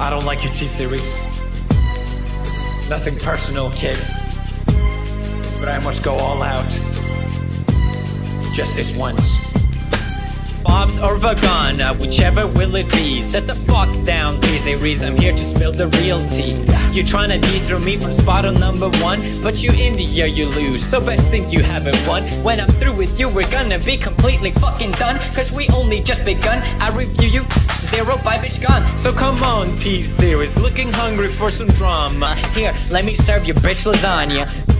I don't like your T-Series. Nothing personal, kid. But I must go all out. Just this once. Bob's or Vagana, uh, whichever will it be Set the fuck down, T-Series, I'm here to spill the real tea You're trying to dethrone me from spot on number one But you in India you lose, so best think you haven't won When I'm through with you, we're gonna be completely fucking done Cause we only just begun, I review you Zero vibe is gone, so come on T-Series. Looking hungry for some drama. Here, let me serve you bitch lasagna